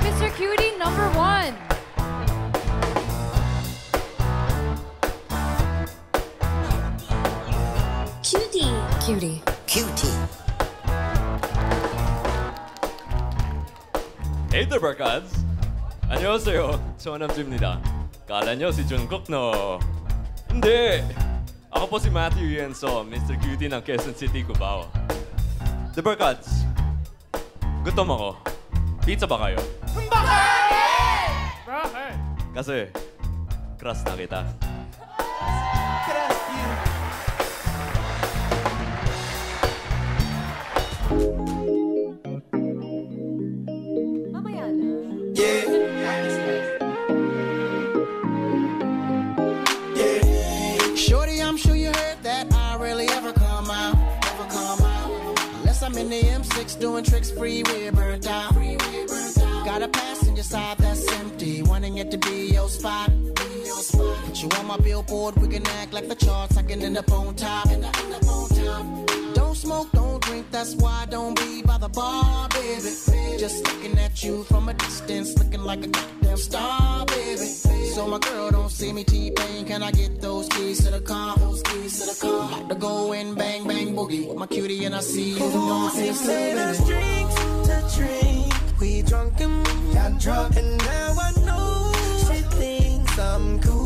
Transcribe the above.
Cutie number one. Cutie. Cutie. Cutie. Hey there, barkads! 안녕하세요. 조남주입니다. Kala nyo si Jungkook, no? Hindi! Ako po si Matthew Yenso, Mr. Cutie ng Quezon City, Cubao. The barkads, gutom ako. Pizza ba kayo? Bakit? Kasi, crush na kita. Mamaya in the M6 doing tricks free, we're burnt out. Got a passenger side that's empty, wanting it to be your spot. Put you on my billboard, we can act like the charts. I can end up on top. Don't smoke, don't drink, that's why I don't be by the bar, baby. Just looking at you from a distance, looking like a goddamn star, baby. So my girl don't see me T-Pain, can I get those keys to the car? Those keys to the car. About to go and bang, bang, boogie with my cutie and I see you. See you Said drinks to drink. We drunk and got drunk, and now I know she thinks I'm cool.